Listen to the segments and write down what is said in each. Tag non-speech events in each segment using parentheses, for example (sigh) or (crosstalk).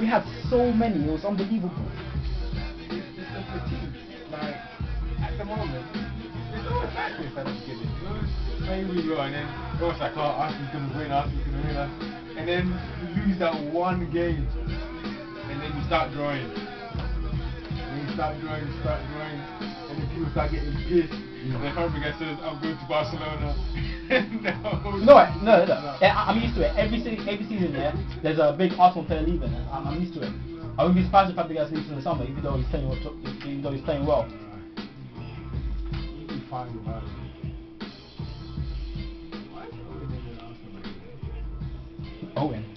We had so many. It was unbelievable. Like, at the moment, it's always like this the beginning. Playing really well, and then was like, oh, Arsenal's gonna win, Arsenal's gonna win. And then you lose that one game, and then you start drawing. And then you start drawing, you start drawing, and then people start getting pissed. And then Fabregas says, I'm going to Barcelona. (laughs) no, No, I- no, no. Yeah, I- I'm used to it. Every season, every season, yeah, there's a big Arsenal player leaving. and I'm, I'm used to it. I wouldn't be surprised if Fabregas leaves in the summer, even though he's playing well. Even though he's playing well. You'll be fine without it. Owen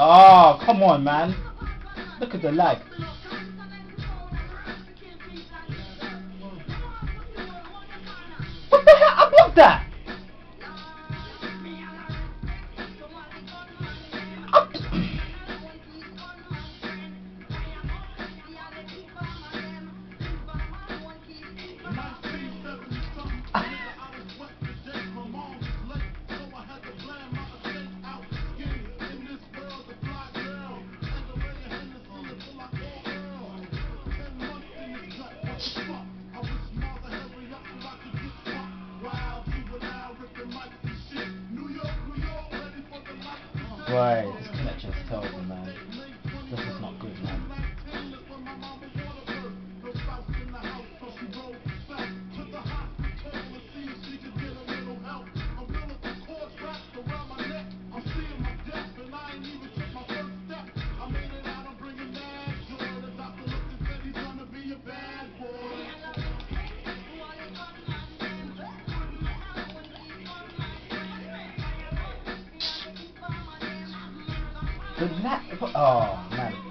Oh, come on, man. Look at the lag. What the hell? I blocked that! Right, this connection is terrible, man. Oh man.